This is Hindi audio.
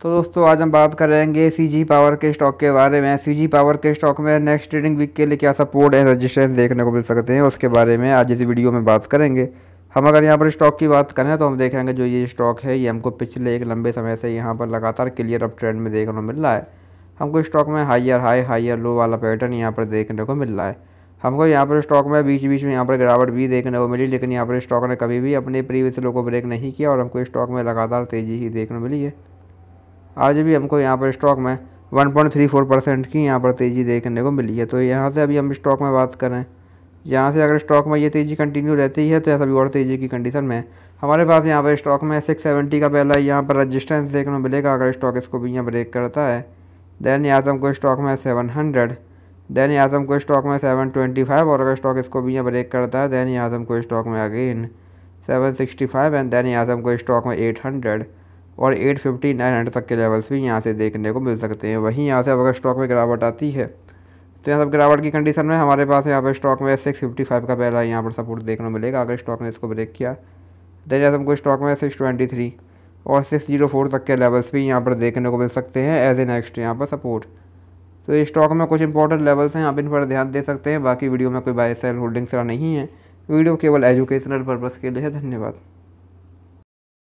तो दोस्तों, आज हम बात करेंगे सी जी पावर के स्टॉक के बारे में। सी जी पावर के स्टॉक में नेक्स्ट ट्रेडिंग वीक के लिए क्या सपोर्ट एंड रजिस्ट्रेशन देखने को मिल सकते हैं, उसके बारे में आज इस वीडियो में बात करेंगे। हम अगर यहाँ पर स्टॉक की बात करें तो हम देखेंगे जो ये स्टॉक है, ये हमको पिछले एक लंबे समय से यहाँ पर लगातार क्लियर अप ट्रेंड में देखने को मिल रहा है। हमको स्टॉक में हाइयर हाई हाइयर लो वाला पैटर्न यहाँ पर देखने को मिल रहा है। हमको यहाँ पर स्टॉक में बीच बीच में यहाँ पर गिरावट भी देखने को मिली, लेकिन यहाँ पर स्टॉक ने कभी भी अपने प्रीवियस लो को ब्रेक नहीं किया और हमको स्टॉक में लगातार तेज़ी ही देखने को मिली है। आज भी हमको यहाँ पर स्टॉक में 1.34 परसेंट की यहाँ पर तेज़ी देखने को मिली है। तो यहाँ से अभी हम स्टॉक में बात करें यहाँ से अगर स्टॉक में ये तेज़ी कंटिन्यू रहती है तो ऐसा भी और तेज़ी की कंडीशन में हमारे पास यहाँ पर स्टॉक में सिक्स सेवेंटी का पहला यहाँ पर रजिस्टेंस देखने को मिलेगा, अगर स्टॉक इसको भी यहाँ ब्रेक करता है। देन यहाँ से हमको स्टॉक में सेवन हंड्रेड देन यहाँ से हमको स्टॉक में सेवन ट्वेंटी फाइव और अगर स्टॉक इसको भी यहाँ ब्रेक करता है देन यहाँ से हमको स्टॉक में again seven sixty five and then यहाँ से हमको स्टॉक में एट हंड्रेड और एट फिफ्टी नाइन हंड्रेड तक के लेवल्स भी यहाँ से देखने को मिल सकते हैं। वहीं यहाँ से अगर स्टॉक में गिरावट आती है तो यहाँ सब गिरावट की कंडीशन में हमारे पास यहाँ पर स्टॉक में सिक्स फिफ्टी फाइव का पहला यहाँ पर सपोर्ट देखने को मिलेगा। अगर स्टॉक ने इसको ब्रेक किया देन यहाँ हमको स्टॉक में सिक्स ट्वेंटी थ्री और सिक्स ज़ीरो फोर तक के लेवल्स भी यहाँ पर देखने को मिल सकते हैं एज ए नेक्स्ट यहाँ पर सपोर्ट तो ये स्टॉक में कुछ इंपॉर्टेंट लेवल्स हैं, आप इन पर ध्यान दे सकते हैं। बाकी वीडियो में कोई बाय सेल होल्डिंग्स सरा नहीं है। वीडियो केवल एजुकेशनल पर्पज़ के लिए धन्यवाद।